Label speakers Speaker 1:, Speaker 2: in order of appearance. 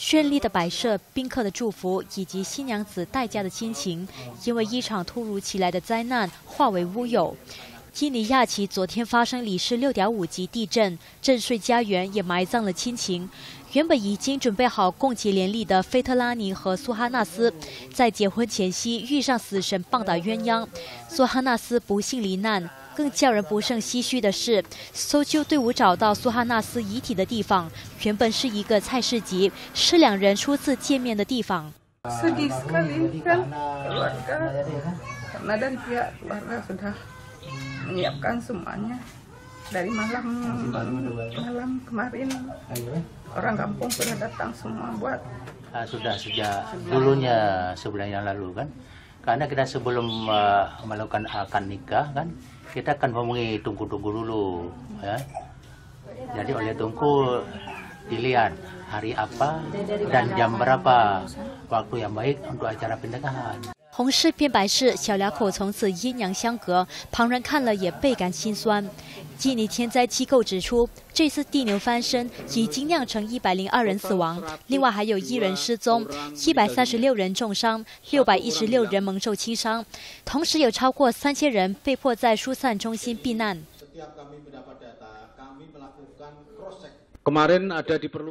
Speaker 1: 绚丽的摆设、宾客的祝福以及新娘子待嫁的心情，因为一场突如其来的灾难化为乌有。基尼亚奇昨天发生里氏六点五级地震，震碎家园，也埋葬了亲情。原本已经准备好共结连理的菲特拉尼和苏哈纳斯，在结婚前夕遇上死神棒打鸳鸯，苏哈纳斯不幸罹难。更叫人不胜唏嘘的是，搜救队伍找到苏哈纳斯遗体的地方，原本是一个菜市集，是两人初次见面的地方。
Speaker 2: menyiapkan semuanya dari malam malam kemarin orang kampung sudah datang semua buat
Speaker 3: uh, sudah sejak dulunya sebulan yang lalu kan karena kita sebelum uh, melakukan akad nikah kan kita akan memenuhi tungku-tungku dulu ya. Jadi oleh tungku dilihat hari apa dan jam berapa waktu yang baik untuk acara pernikahan
Speaker 1: 红事变白事，小两口从此阴阳相隔，旁人看了也倍感心酸。印尼天灾机构指出，这次地牛翻身已经酿成一百零二人死亡，另外还有一人失踪，一百三十六人重伤，六百一十六人蒙受轻伤，同时有超过三千人被迫在疏散中心避难。kemarin ada diperlukan